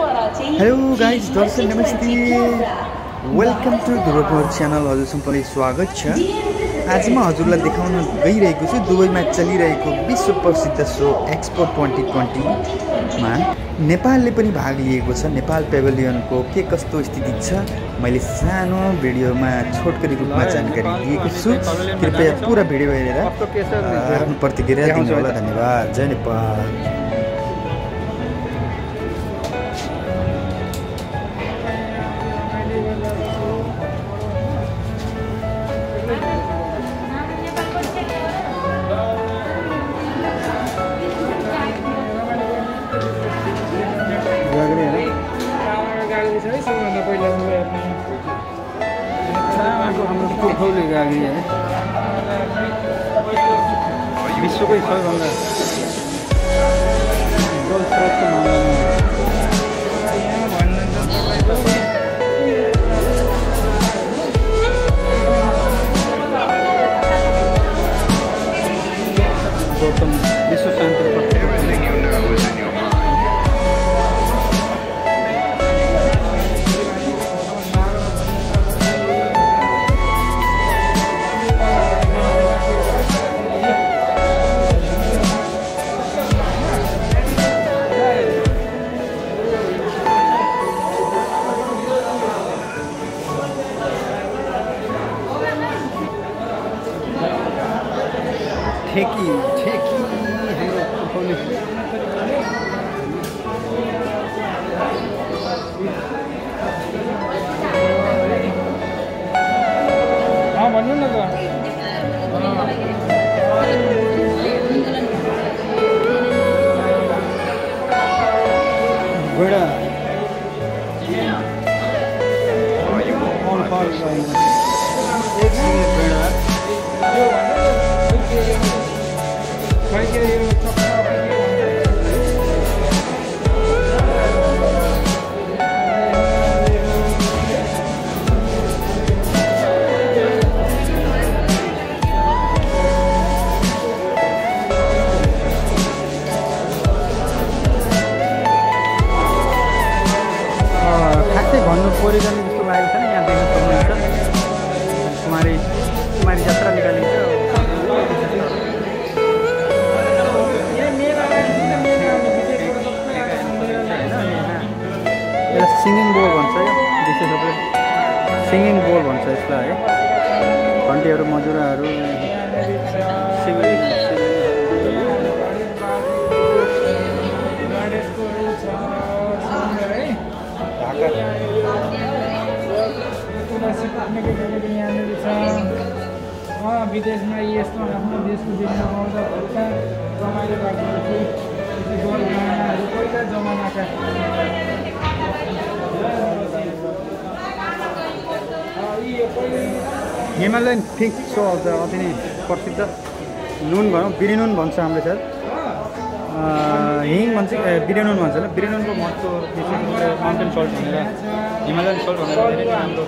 Hello guys दर्शन नमस्ते welcome to ध्रुवपुर channel हजुर सम्पूर्ण स्वागत छ। आज म हजुरलाई देखाउन गइरहेको छु। दुबईमा चलिरहेको विश्व प्रसिद्ध सो एक्सपो ट्वेन्टी ट्वेन्टीमा। नेपालले पनि भाग लिएको छ। नेपाल पेभलियनको के कस्तो स्थिति छ मैले सानो भिडियोमा छोटकरी रूपमा जानकारी दिएको छु। कृपया पुरा भिडियो हेरेर आफ्नो प्रतिक्रिया दिनु होला धन्यवाद। जय नेपाल। ठुलो गाडी है विश्वकै सबैभन्दा जल स्रोतको ठेकी ठेकी हाम्रो उठाउने भन्नु न त गोडा एक सिंह गोडा खासै भन्नु पऱ्यो सिङ्गिङ बोल भन्छ यसलाई है। घन्टीहरू मजुराहरू सिङ्गिङ विदेशमा यस्तो आफ्नो देशको देशमा आउँदा भएका रमाइलो लाग्दछ हिमालयन फिक सो आउँछ अति नै प्रसिद्ध। नुन भनौँ बिरेनुन भन्छ हाम्रो सर हिङ भन्छ ए, बिरेनुन भन्छ होइन। बिरेनुनको महत्त्व माउन्टेन सल्ट भनेर हिमालयन सल्ट भनेर धेरै राम्रो।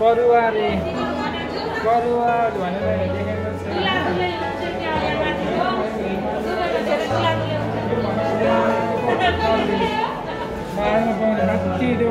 करुवा रे करुवा भनेर पाउने माथि त्यो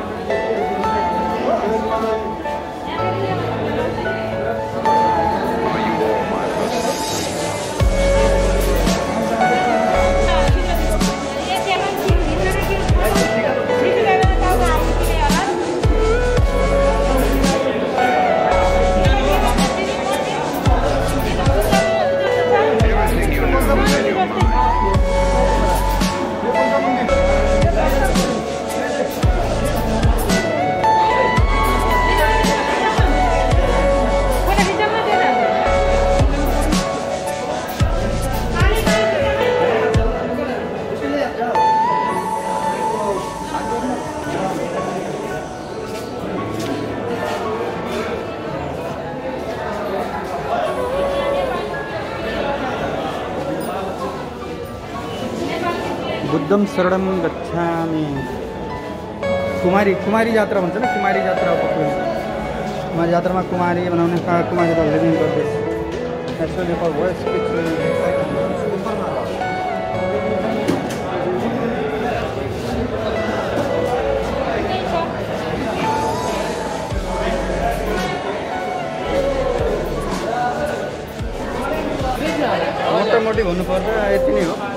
बुद्धम शरणम गच्छामि। कुमारी कुमारी जात्रा भन्छ नि कुमारी जात्रा कुमारी जात्रामा कुमारी बनाउने कुमारी त लिभिङ मोटामोटी भन्नुपर्दा यति नै हो.